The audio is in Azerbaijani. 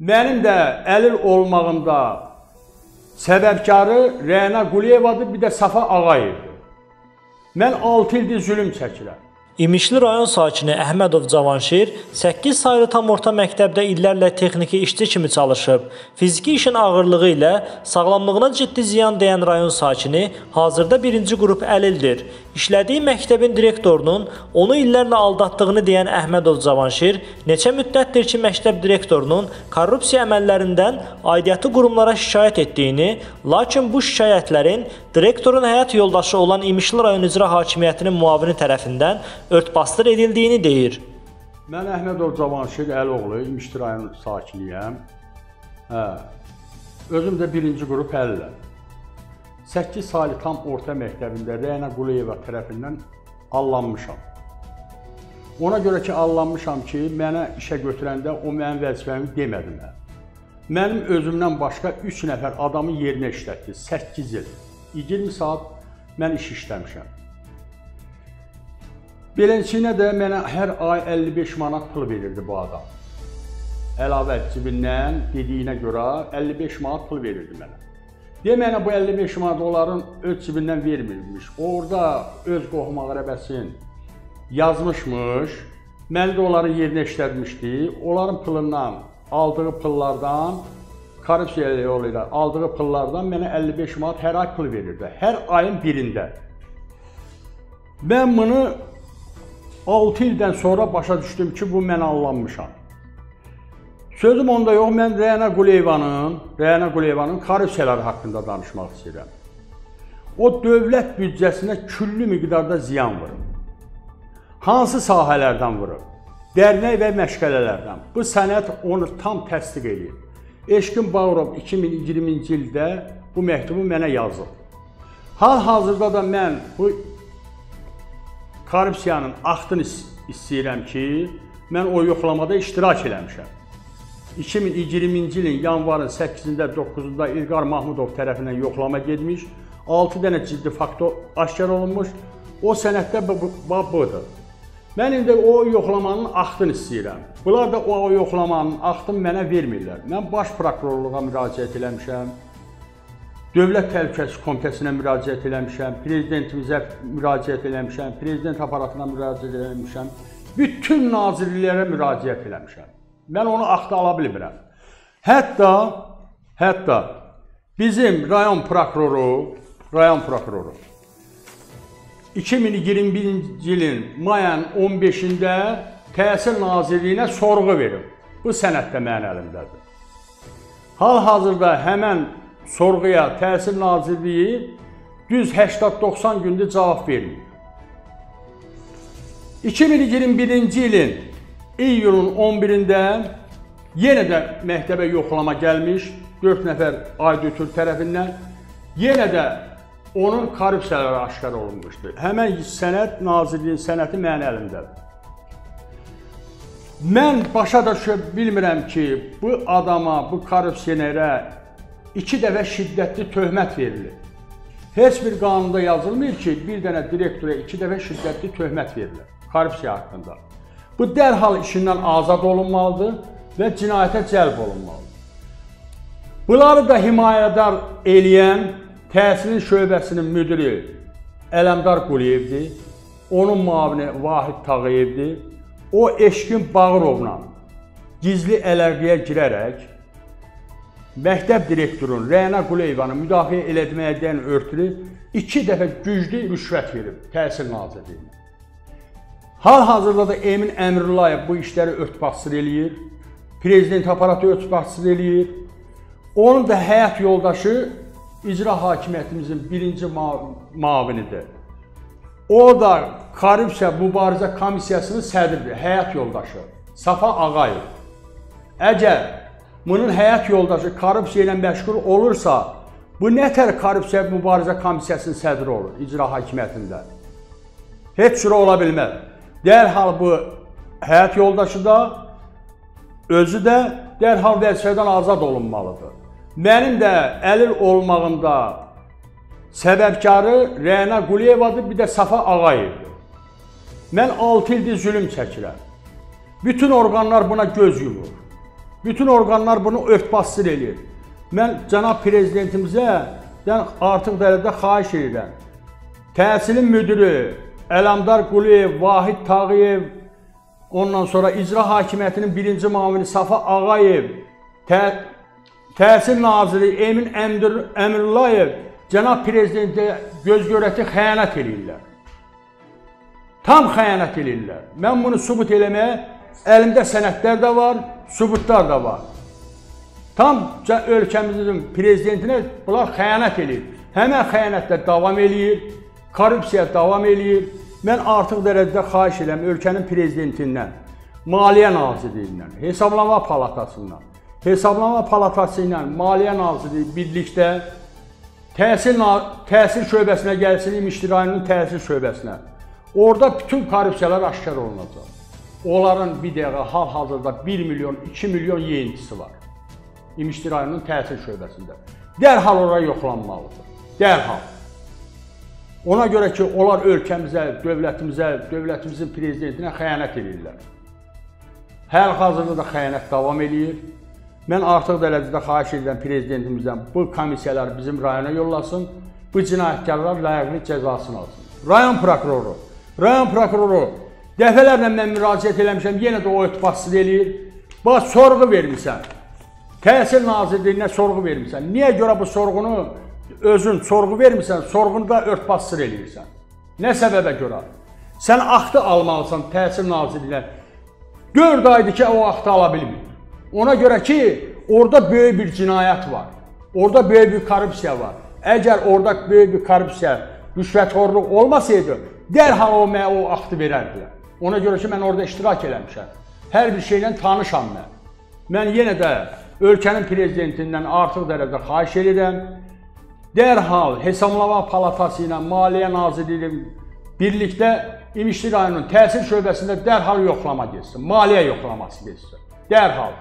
Mənim də əlil olmağımda səbəbkarı Rəna Quliyevadır, bir də Safa Ağayevdir. Mən 6 ildir zülm çəkirəm. İmişli rayon sakini Əhmədov Cavanşir 8 saylı tam orta məktəbdə illərlə texniki işçi kimi çalışıb. Fiziki işin ağırlığı ilə sağlamlığına ciddi ziyan dəyən rayon sakini hazırda 1-ci qrup əlildir. İşlədiyi məktəbin direktorunun onu illərlə aldatdığını deyən Əhmədov Cavanşir neçə müddətdir ki, məktəb direktorunun korrupsiya əməllərindən aidiyyatı qurumlara şikayət etdiyini, lakin bu şikayətlərin direktorun həyat yoldaşı olan İmişli rayon icra hakimiyyətinin muavini tərəfindən örtbasdır edildiyini deyir. Mən Əhmədov Cavanşir Əloğlu, İmişli rayon sakiniyəm. Hə. Özüm də 1-ci qrup əliləm. 8 saylı tam orta məktəbində Rəyna Quliyeva tərəfindən allanmışam. Ona görə ki, allanmışam ki, mənə işə götürəndə o mənim vəzifəmi demədi mənə. Mənim özümdən başqa 3 nəfər adamı yerinə işlətdi 8 il. 20 saat mən iş işləmişəm. Beləsinə də mənə hər ay 55 manat pul verirdi bu adam. Əlavə cibindən dediyinə görə 55 manat pul verirdi mənə. Deməyənə bu 55 manat onların öz cibindən vermirmiş. Orada öz qohum əqrəbəsin yazmışmış. Məni də onların yerinə işlətmişdi. Onların pulundan, aldığı pullardan korrupsiya yolu ilə aldığı pullardan mənə 55 manat hər ay pul verirdi. Hər ayın birində. Mən bunu 6 ildən sonra başa düşdüm ki, bu mən allanmışam. Sözüm onda yox, mən Rəyana Quleyevanın, Rəyana Quleyevanın korrupsiyaları haqqında danışmaq istəyirəm. O dövlət büdcəsinə küllü miqdarda ziyan vurub. Hansı sahələrdən vurub? Dərnək və məşğələlərdən. Bu sənəd onu tam təsdiq edir. Eşqin Bağırov 2020-ci ildə bu məktubu mənə yazıb. Hal-hazırda da mən bu korrupsiyanın axtını istəyirəm ki, mən o yoxlamada iştirak eləmişəm. 2020-ci ilin yanvarın 8-də, 9-da İlqar Mahmudov tərəfindən yoxlama getmiş, 6 dənə ciddi faktor aşkar olunmuş. O sənəddə bu budur. Mən indi o yoxlamanın axtını istəyirəm. Bunlar da o yoxlamanın axtını mənə vermirlər. Mən baş prokurorluğa müraciət eləmişəm. Dövlət Təhlükəsizlik Komitəsinə müraciət eləmişəm, prezidentimizə müraciət eləmişəm, prezident aparatına müraciət eləmişəm, bütün nazirliklərə müraciət eləmişəm. Mən onu axta ala bilmirəm. Hətta hətta bizim rayon prokuroru, rayon prokuroru 2021-ci ilin mayın 15-də Təhsil Nazirliyinə sorğu verib. Bu sənəd də mənim əlimdədir. Hal-hazırda həmən sorğuya Təhsil Nazirliyi düz 80-90 gündə cavab vermir. 2021-ci ilin iyulun 11-də yenə də məktəbə yoxlama gəlmiş 4 nəfər auditor tərəfindən yenə də onun korrupsiyaları aşkar olunmuşdur. Həmən sənəd Nazirliyin sənəti mənim əlimdədir. Mən başa düşə bilmirəm ki, bu adama, bu korrupsionerə iki dəfə şiddətli töhmət verilir. Heç bir qanunda yazılmır ki, bir dənə direktora iki dəfə şiddətli töhmət verilir korrupsiya haqqında. Bu dərhal işindən azad olunmalıdır və cinayətə cəlb olunmalıdır. Bunları da himayədar eləyən təhsilin şöbəsinin müdiri Ələmdar Quliyevdir, onun müavini Vahid Tağıyevdir. O Eşqin Bağırovla gizli əlaqəyə girərək məktəb direktorunun Rəna Quleyevanı müdafiə elətməkdən örtülü iki dəfə güclü rüşvət verib Təhsil Nazirliyinə. Hal-hazırda da Emin Əmrullayev bu işləri örtbasdır eləyir. Prezident aparatı örtbasdır eləyir. Onun da həyat yoldaşı icra hakimiyyətimizin birinci mavinidir. O da korrupsiya mübarizə komissiyasının sədridir, həyat yoldaşı Safa Ağayev. Əgər bunun həyat yoldaşı korrupsiya ilə məşğul olursa, bu nətər korrupsiya mübarizə komissiyasının sədri olur icra hakimiyyətində? Heç cürə ola bilməz. Dərhal bu həyat yoldaşı da özü də dərhal vəzifədən azad olunmalıdır. Mənim də əlil olmağımda səbəbkarı Rəna Quliyevadır, bir də Safa Ağayevdir. Mən 6 ildir zülm çəkirəm. Bütün orqanlar buna göz yumur. Bütün orqanlar bunu örtbasdır eləyir. Mən cənab prezidentimizə artıq dərəcədə xahiş edirəm. Təhsilin müdiri Əlamdar Quliyev, Vahid Tağıyev, ondan sonra icra hakimiyyətinin birinci müavini Safa Ağayev, tə Təhsil naziri Emin Əmdir Əmrullayev cənab prezidentə göz görəti xəyanət eləyirlər. Tam xəyanət eləyirlər. Mən bunu sübut eləməyə əlimdə sənədlər də var, sübutlar da var. Tam ölkəmizin prezidentinə bunlar xəyanət eləyir. Həmən xəyanətlər davam eləyir, korrupsiya davam eləyir. Mən artıq dərəcədə xahiş edirəm ölkənin prezidentindən, Maliyyə Nazirliyindən, Hesablama Palatasından, Hesablama Palatası ilə Maliyyə Nazirliyi birlikdə təhsil təhsil şöbəsinə gəlsin, İmişli rayonunun təhsil şöbəsinə. Orada bütün korrupsiyalar aşkar olunacaq. Onların bir dəqiqə hal-hazırda 1 milyon, 2 milyon yeyintisi var. İmişli rayonunun təhsil şöbəsində. Dərhal ora yoxlanmalıdır. Dərhal. Ona görə ki, onlar ölkəmizə, dövlətimizə, dövlətimizin prezidentinə xəyanət edirlər. Hal-hazırda da xəyanət davam eləyir. Mən artıq dərəcədə xahiş edirəm prezidentimizdən bu komissiyaları bizim rayona yollasın, bu cinayətkarlar layiqli cəzasını alsın. Rayon prokuroru, rayon prokuroru dəfələrlə mən müraciət eləmişəm, yenə də o etbasız eləyir. Bax, sorğu vermirsən. Təhsil Nazirliyinə sorğu vermirsən. Niyə görə bu sorğunu özün sorğu vermirsən, sorğunda örtbasdır eləyirsən. Nə səbəbə görə? Sən aktı almalısan Təhsil Nazirliyinə. 4 aydır ki, o aktı ala bilmir. Ona görə ki, orada böyük bir cinayət var. Orada böyük bir korrupsiya var. Əgər orada böyük bir korrupsiya, rüşvətxorluq olmasaydı, dərhal o mənə o aktı verərdilər. Ona görə ki, mən orada iştirak eləmişəm. Hər bir şeylə tanışam mən. Mən yenə də ölkənin prezidentindən artıq dərəcədə xahiş edirəm. Dərhal Hesablama Palatası ilə Maliyyə Nazirliyi birlikdə İmişli rayonunun təhsil şöbəsində dərhal yoxlama getsin. Maliyyə yoxlaması getsin. Dərhal.